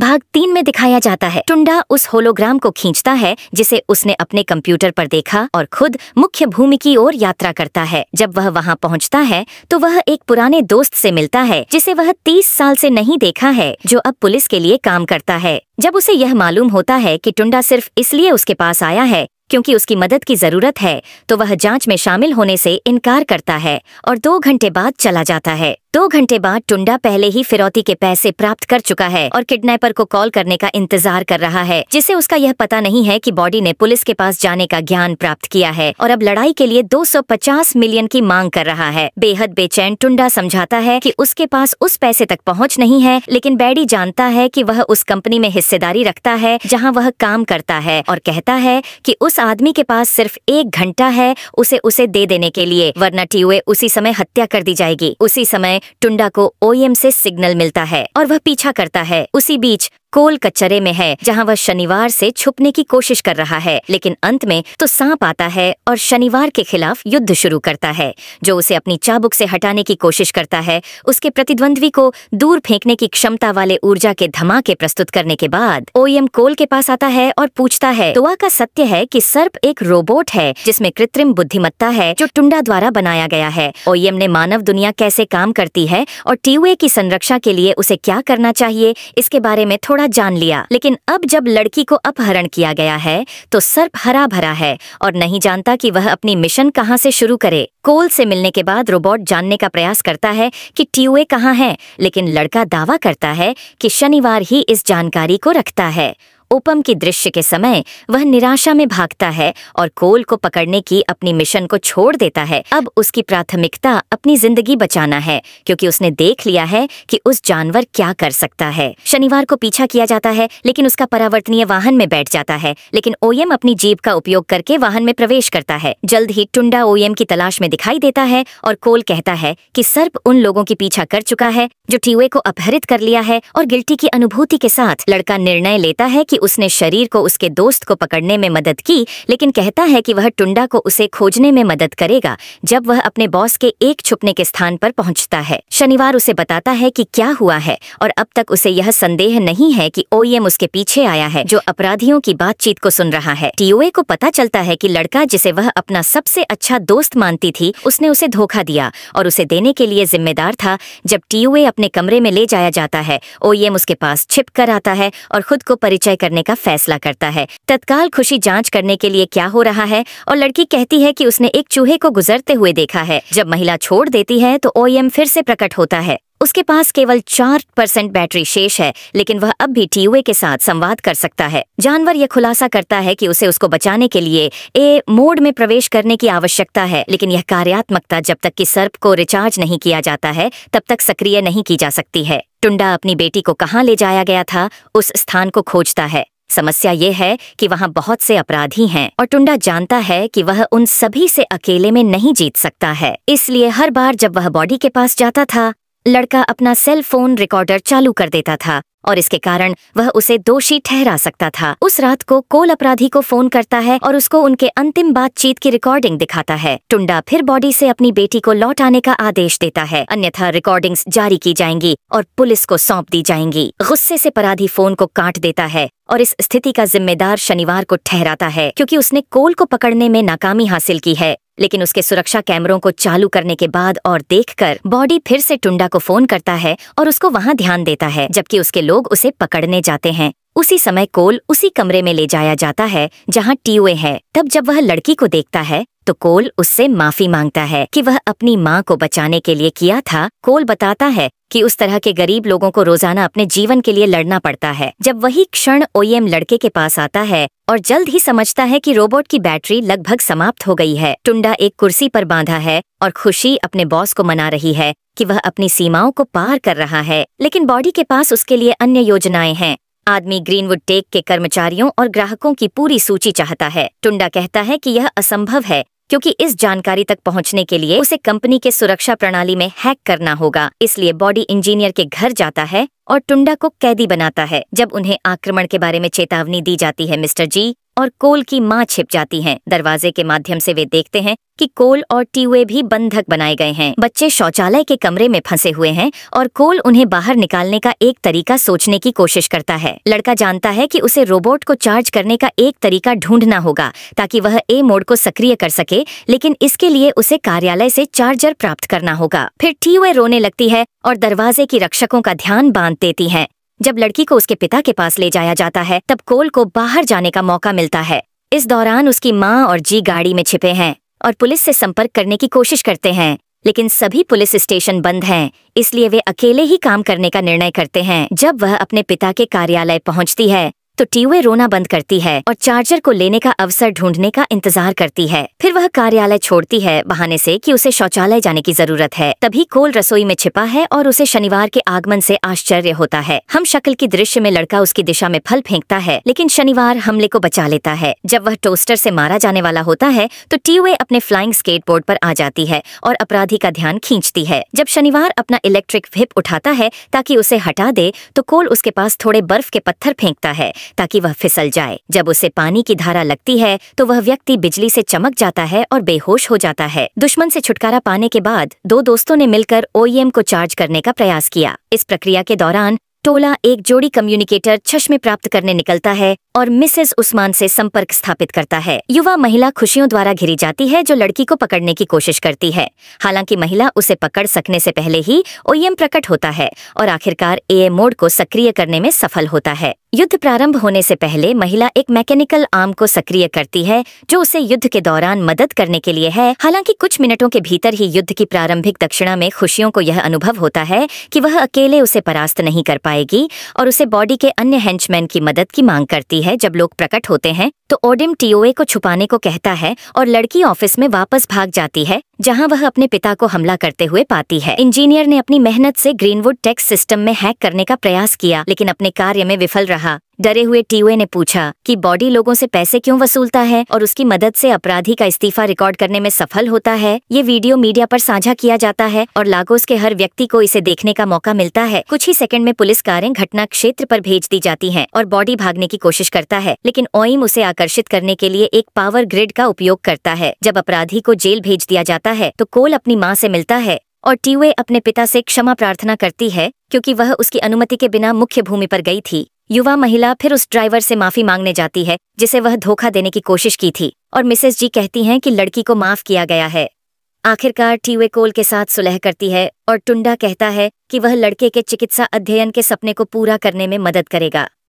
भाग तीन में दिखाया जाता है। टुंडा उस होलोग्राम को खींचता है, जिसे उसने अपने कंप्यूटर पर देखा और खुद मुख्य भूमि की ओर यात्रा करता है। जब वह वहाँ पहुँचता है तो वह एक पुराने दोस्त से मिलता है, जिसे वह तीस साल से नहीं देखा है, जो अब पुलिस के लिए काम करता है। जब उसे यह मालूम होता है कि टुंडा सिर्फ़ इसलिए उसके पास आया है, क्योंकि उसकी मदद की ज़रूरत है तो वह जाँच में शामिल होने से इनकार करता है और दो घंटे बाद चला जाता है। दो घंटे बाद टुंडा पहले ही फिरौती के पैसे प्राप्त कर चुका है और किडनैपर को कॉल करने का इंतज़ार कर रहा है जिसे उसका यह पता नहीं है कि बॉडी ने पुलिस के पास जाने का ज्ञान प्राप्त किया है और अब लड़ाई के लिए 250 मिलियन की मांग कर रहा है। बेहद बेचैन टुंडा समझाता है कि उसके पास उस पैसे तक पहुँच नहीं है, लेकिन बैडी जानता है की वह उस कंपनी में हिस्सेदारी रखता है, जहाँ वह काम करता है और कहता है की उस आदमी के पास सिर्फ़ एक घंटा है, उसे उसे दे देने के लिए, वरना टीयूए उसी समय हत्या कर दी जाएगी। उसी समय टुंडा को ओएम से सिग्नल मिलता है और वह पीछा करता है। उसी बीच कोल कचरे में है, जहाँ वह शनिवार से छुपने की कोशिश कर रहा है, लेकिन अंत में तो सांप आता है और शनिवार के खिलाफ युद्ध शुरू करता है, जो उसे अपनी चाबुक से हटाने की कोशिश करता है। उसके प्रतिद्वंद्वी को दूर फेंकने की क्षमता वाले ऊर्जा के धमाके प्रस्तुत करने के बाद, ओएम कोल के पास आता है और पूछता है, दुआ का सत्य है कि सर्प एक रोबोट है, जिसमें कृत्रिम बुद्धिमत्ता है, जो टुंडा द्वारा बनाया गया है। ओएम ने मानव दुनिया कैसे काम करती है और टीयूए की संरक्षा के लिए उसे क्या करना चाहिए? इसके बारे में थोड़ा जान लिया। लेकिन अब जब लड़की को अपहरण किया गया है तो सर्प हरा भरा है और नहीं जानता कि वह अपनी मिशन कहाँ से शुरू करे। कोल से मिलने के बाद रोबोट जानने का प्रयास करता है कि ट्यूए कहाँ है, लेकिन लड़का दावा करता है कि शनिवार ही इस जानकारी को रखता है। उपम की दृश्य के समय वह निराशा में भागता है और कोल को पकड़ने की अपनी मिशन को छोड़ देता है। अब उसकी प्राथमिकता अपनी ज़िंदगी बचाना है, क्योंकि उसने देख लिया है कि उस जानवर क्या कर सकता है। शनिवार को पीछा किया जाता है, लेकिन उसका परावर्तनीय वाहन में बैठ जाता है, लेकिन ओएम अपनी जीप का उपयोग करके वाहन में प्रवेश करता है। जल्द ही टुंडा ओएम की तलाश में दिखाई देता है और कोल कहता है कि सर्प उन लोगों की पीछा कर चुका है, जो टीवे को अपहरित कर लिया है और गिल्टी की अनुभूति के साथ लड़का निर्णय लेता है कि उसने शरीर को उसके दोस्त को पकड़ने में मदद की, लेकिन कहता है कि वह टुंडा को उसे खोजने में मदद करेगा, जब वह अपने बॉस के एक छुपने के स्थान पर पहुँचता है। शनिवार उसे बताता है कि क्या हुआ है, और अब तक उसे यह संदेह नहीं है कि ओएम उसके पीछे आया है, जो अपराधियों की बातचीत को सुन रहा है। टीओए को पता चलता है कि लड़का जिसे वह अपना सबसे अच्छा दोस्त मानती थी, उसने उसे धोखा दिया, और उसे देने के लिए जिम्मेदार था, जब टीओए अपने कमरे में ले जाया जाता है ओएम उसके पास छिप कर आता है, और खुद को परिचय करने का फैसला करता है। तत्काल खुशी जाँच करने के लिए क्या हो रहा है और लड़की कहती है कि उसने एक चूहे को गुजरते हुए देखा है। जब महिला छोड़ देती है तो ओएम फिर से प्रकट होता है। उसके पास केवल चार परसेंट बैटरी शेष है, लेकिन वह अब भी टीयूए के साथ संवाद कर सकता है। जानवर यह खुलासा करता है कि उसे उसको बचाने के लिए ए मोड में प्रवेश करने की आवश्यकता है, लेकिन यह कार्यात्मकता जब तक कि सर्प को रिचार्ज नहीं किया जाता है, तब तक सक्रिय नहीं की जा सकती है। टुंडा अपनी बेटी को कहाँ ले जाया गया था, उस स्थान को खोजता है। समस्या ये है कि वहाँ बहुत से अपराधी हैं, और टुंडा जानता है कि वह उन सभी से अकेले में नहीं जीत सकता है। इसलिए हर बार जब वह बॉडी के पास जाता था लड़का अपना सेल फ़ोन रिकॉर्डर चालू कर देता था। और इसके कारण वह उसे दोषी ठहरा सकता था। उस रात को कोल अपराधी को फ़ोन करता है और उसको उनके अंतिम बातचीत की रिकॉर्डिंग दिखाता है। टुंडा फिर बॉडी से अपनी बेटी को लौट आने का आदेश देता है। अन्यथा रिकॉर्डिंग्स जारी की जाएँगी और पुलिस को सौंप दी जाएँगी। गुस्से से पराधी फ़ोन को काट देता है और इस स्थिति का जिम्मेदार शनिवार को ठहराता है, क्योंकि उसने कोल को पकड़ने में नाकामी हासिल की है। लेकिन उसके सुरक्षा कैमरों को चालू करने के बाद और देखकर बॉडी फिर से टुंडा को फ़ोन करता है और उसको वहाँ ध्यान देता है, जबकि उसके लोग उसे पकड़ने जाते हैं। उसी समय कोल उसी कमरे में ले जाया जाता है, जहाँ टीओए है। तब जब वह लड़की को देखता है तो कोल उससे माफ़ी माँगता है कि वह अपनी माँ को बचाने के लिए किया था। कोल बताता है कि उस तरह के गरीब लोगों को रोज़ाना अपने जीवन के लिए लड़ना पड़ता है। जब वही क्षण ओएम लड़के के पास आता है, और जल्द ही समझता है कि रोबोट की बैटरी लगभग समाप्त हो गई है, टुंडा एक कुर्सी पर बांधा है, और खुशी अपने बॉस को मना रही है कि वह अपनी सीमाओं को पार कर रहा है। लेकिन बॉडी के पास उसके लिए अन्य योजनाएँ हैं। आदमी ग्रीनवुड टेक के कर्मचारियों और ग्राहकों की पूरी सूची चाहता है। टुंडा कहता है कि यह असंभव है, क्योंकि इस जानकारी तक पहुँचने के लिए उसे कंपनी के सुरक्षा प्रणाली में हैक करना होगा, इसलिए बॉडी इंजीनियर के घर जाता है और टुंडा को कैदी बनाता है, जब उन्हें आक्रमण के बारे में चेतावनी दी जाती है मिस्टर जी। और कोल की माँ छिप जाती हैं। दरवाजे के माध्यम से वे देखते हैं कि कोल और टीवे भी बंधक बनाए गए हैं। बच्चे शौचालय के कमरे में फंसे हुए हैं और कोल उन्हें बाहर निकालने का एक तरीका सोचने की कोशिश करता है। लड़का जानता है कि उसे रोबोट को चार्ज करने का एक तरीका ढूंढना होगा, ताकि वह ए मोड को सक्रिय कर सके, लेकिन इसके लिए उसे कार्यालय से चार्जर प्राप्त करना होगा। फिर टीवे रोने लगती है और दरवाजे की रक्षकों का ध्यान बाँध देती है। जब लड़की को उसके पिता के पास ले जाया जाता है, तब कोल को बाहर जाने का मौका मिलता है। इस दौरान उसकी माँ और जी गाड़ी में छिपे हैं और पुलिस से संपर्क करने की कोशिश करते हैं, लेकिन सभी पुलिस स्टेशन बंद हैं, इसलिए वे अकेले ही काम करने का निर्णय करते हैं। जब वह अपने पिता के कार्यालय पहुँचती है तो टीवे रोना बंद करती है और चार्जर को लेने का अवसर ढूँढने का इंतज़ार करती है। फिर वह कार्यालय छोड़ती है, बहाने से कि उसे शौचालय जाने की ज़रूरत है। तभी कोल रसोई में छिपा है और उसे शनिवार के आगमन से आश्चर्य होता है। हम शक्ल की दृश्य में लड़का उसकी दिशा में फल फेंकता है, लेकिन शनिवार हमले को बचा लेता है। जब वह टोस्टर से मारा जाने वाला होता है तो टीवे अपने फ्लाइंग स्केटबोर्ड पर आ जाती है और अपराधी का ध्यान खींचती है। जब शनिवार अपना इलेक्ट्रिक व्हिप उठाता है ताकि उसे हटा दे तो कोल उसके पास थोड़े बर्फ़ के पत्थर फेंकता है। ताकि वह फिसल जाए। जब उसे पानी की धारा लगती है तो वह व्यक्ति बिजली से चमक जाता है और बेहोश हो जाता है। दुश्मन से छुटकारा पाने के बाद, दो दोस्तों ने मिलकर ओईएम को चार्ज करने का प्रयास किया। इस प्रक्रिया के दौरान, टोला एक जोड़ी कम्युनिकेटर चश्मे प्राप्त करने निकलता है और मिसेस उस्मान से संपर्क स्थापित करता है। युवा महिला खुशियों द्वारा घिरी जाती है, जो लड़की को पकड़ने की कोशिश करती है। हालाँकि महिला उसे पकड़ सकने से पहले ही ओएम प्रकट होता है और आखिरकार एएम मोड को सक्रिय करने में सफल होता है। युद्ध प्रारंभ होने से पहले महिला एक मैकेनिकल आर्म को सक्रिय करती है, जो उसे युद्ध के दौरान मदद करने के लिए है। हालाँकि कुछ मिनटों के भीतर ही युद्ध की प्रारंभिक दक्षिणा में खुशियों को यह अनुभव होता है कि वह अकेले उसे परास्त नहीं कर पाएगी और उसे बॉडी के अन्य हेंचमैन की मदद की मांग करती है। जब लोग प्रकट होते हैं तो ओडिम टीओए को छुपाने को कहता है और लड़की ऑफ़िस में वापस भाग जाती है। जहाँ वह अपने पिता को हमला करते हुए पाती है। इंजीनियर ने अपनी मेहनत से ग्रीनवुड टेक्स सिस्टम में हैक करने का प्रयास किया, लेकिन अपने कार्य में विफल रहा। डरे हुए टीओए ने पूछा कि बॉडी लोगों से पैसे क्यों वसूलता है और उसकी मदद से अपराधी का इस्तीफा रिकॉर्ड करने में सफल होता है। ये वीडियो मीडिया पर साझा किया जाता है और लागोस के हर व्यक्ति को इसे देखने का मौका मिलता है। कुछ ही सेकंड में पुलिस कारें घटना क्षेत्र पर भेज दी जाती हैं और बॉडी भागने की कोशिश करता है, लेकिन ओइम उसे आकर्षित करने के लिए एक पावर ग्रिड का उपयोग करता है। जब अपराधी को जेल भेज दिया जाता है तो कोल अपनी माँ से मिलता है और टीवे अपने पिता से क्षमा प्रार्थना करती है, क्योंकि वह उसकी अनुमति के बिना मुख्य भूमि पर गई थी। युवा महिला फिर उस ड्राइवर से माफ़ी मांगने जाती है, जिसे वह धोखा देने की कोशिश की थी, और मिसेस जी कहती हैं कि लड़की को माफ़ किया गया है। आखिरकार टीवे कोल के साथ सुलह करती है, और टुंडा कहता है कि वह लड़के के चिकित्सा अध्ययन के सपने को पूरा करने में मदद करेगा।